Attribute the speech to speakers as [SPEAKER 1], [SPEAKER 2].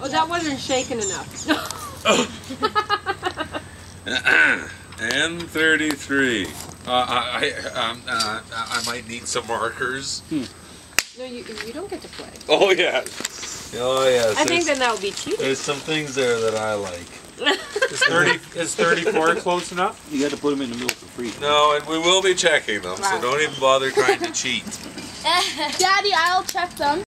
[SPEAKER 1] Oh, that wasn't shaken enough.
[SPEAKER 2] M33. Uh, I, I, um, uh, uh, I might need some markers.
[SPEAKER 1] no, you, you don't get to play.
[SPEAKER 2] Oh, yeah. Oh, yes.
[SPEAKER 1] I think then that would be cheating.
[SPEAKER 2] there's some things there that I like.
[SPEAKER 3] Is 30 is 34 close enough?
[SPEAKER 4] You got to put them in the middle for free.
[SPEAKER 2] No, and we will be checking them, so don't even bother trying to cheat.
[SPEAKER 5] Daddy, I'll check them.